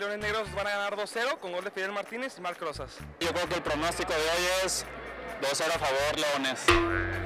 Leones Negros van a ganar 2-0 con gol de Fidel Martínez y Marc Rosas. Yo creo que el pronóstico de hoy es 2-0 a favor Leones.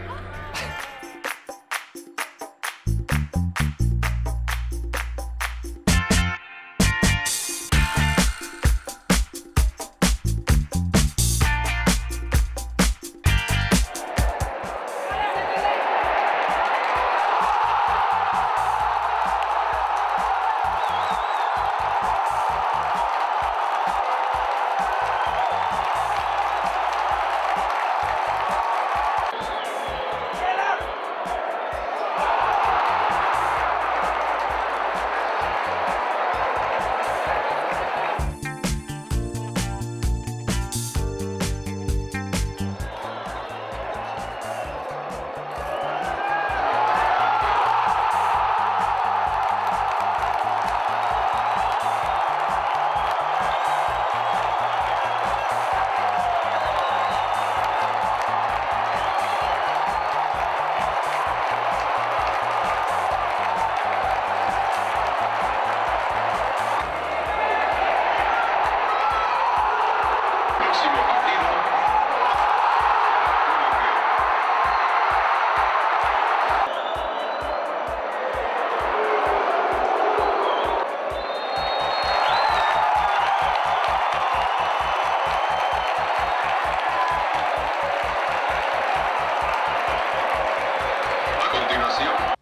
próximo partido. A continuación.